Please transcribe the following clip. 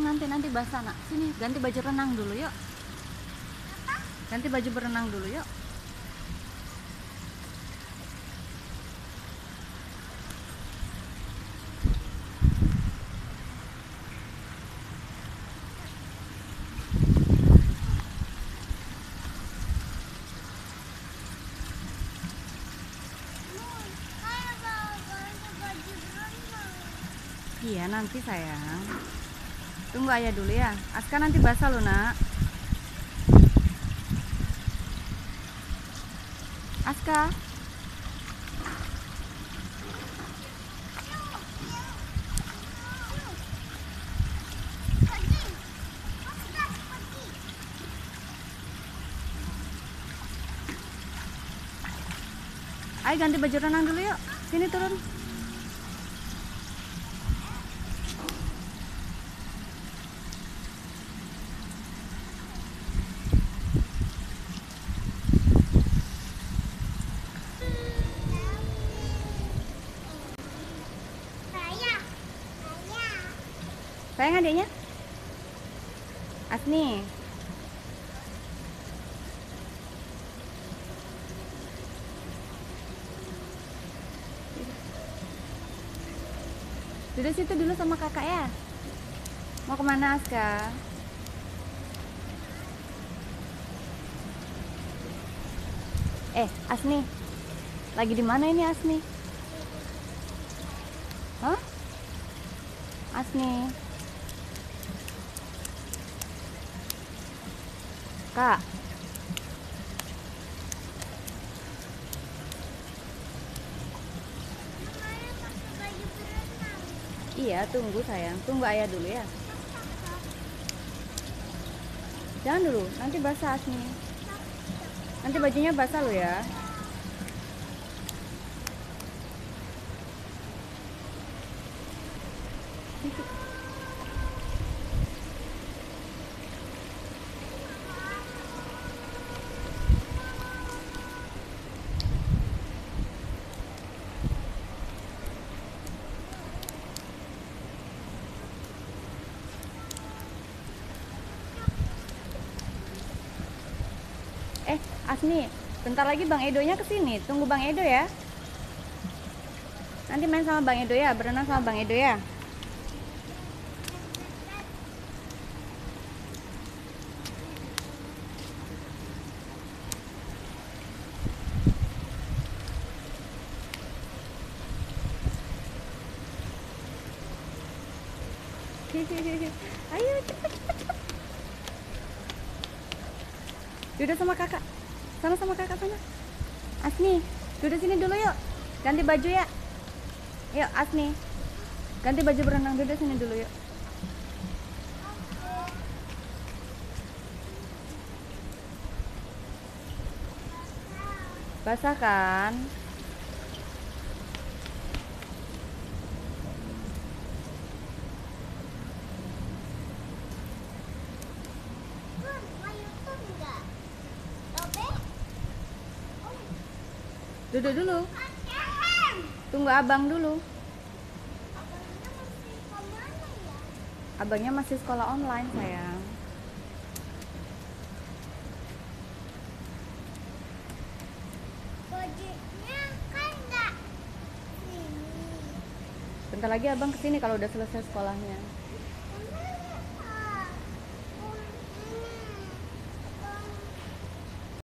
sayang nanti nanti basah nak sini ganti baju renang dulu yuk. Ganti baju berenang dulu yuk. Iya nanti sayang Tunggu ayah dulu ya. Aska nanti basah loh nak. Aska. Ayo ganti baju renang dulu yuk. Sini turun Sayang adiknya Asni Duduk situ dulu sama kakak ya Mau ke mana Aska? Eh Asni Lagi di mana ini Asni? Hah? Asni Iya tunggu sayang. Tunggu ayah dulu ya. Jangan dulu. Nanti basah Asni Nanti bajunya basah lo ya Eh, Asni, bentar lagi Bang Edonya ke sini. Tunggu Bang Edo ya. Nanti main sama Bang Edo ya, berenang sama Bang Edo ya. Ayo cepet cepet cepet. Duduk sama kakak. Sama sama kakak sana. Asni, duduk sini dulu yuk. Ganti baju ya. Yuk, Asni. Ganti baju berenang duduk sini dulu yuk. Basah kan? Duduk dulu. Tunggu abang dulu. Abangnya masih sekolah online sayang. Bentar lagi abang ke sini kalau udah selesai sekolahnya.